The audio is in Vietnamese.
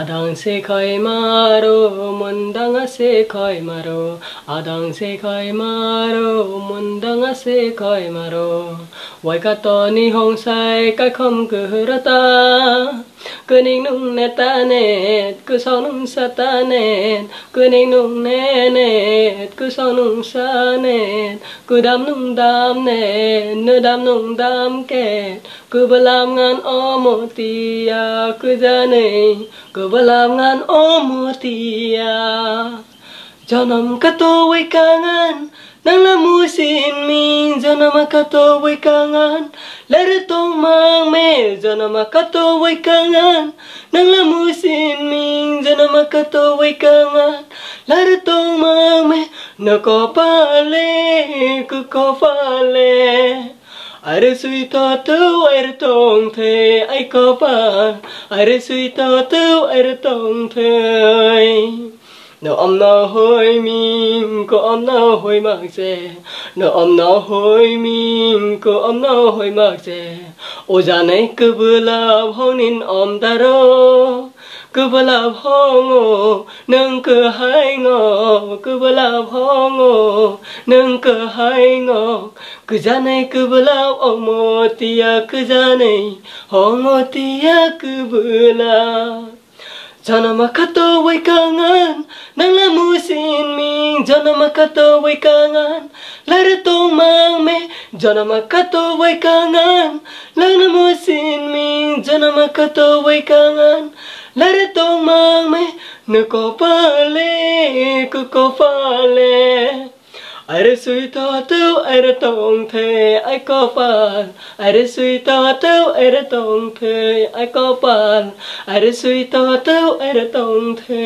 adang se khai maro, mundang se khai maro. Adang se khai maro, mundang se khai maro. Wai ka to ni hong sai ka khom cứ ra ta cứ ninh nung nè ta nè cứ so nung sa ta nè cứ ninh nung nè nè cứ so nung sa nè cứ đam nung đam nè nơ đam nung đam kẹt cứ bơ làm ngàn o mô tì cứ ra nè ku balam ngan omotia. Janam kato wai kangan, nang lamusin min, janam kato wai kangan, Lari tong mang me jana makato wai kangan nang lamusin ming jana makato wai kangan Lari tong mang me អាយរេស៊ីតោទៅអាយរតងធ្វើនៅអំណោហើយមីងក៏អំណោហើយមកសេនៅអំណោហើយមីងក៏អំណោហើយមកសេអូយ៉ាណៃគឺបលាហូននិនអំតារោ cứ vừa là hôn ngô nâng cứ hai ngô cứ vừa là hôn ngô nâng cứ hai ngô cứ già này cứ vừa là ông mô tia cứ già này. Hôn ngô tia cứ vừa là Jana makato wai kangan Nang lamusin ming Jana makato wai kangan Laratong mang me Jana makato wai kangan Lang lamusin ming Jana makato wai kangan Laratong mang me có pale lê pale Are suy to tu ai ra tong the ai có pan Are suy to tu ai ra tong the ai có pan Are suy to tu ai ra tong the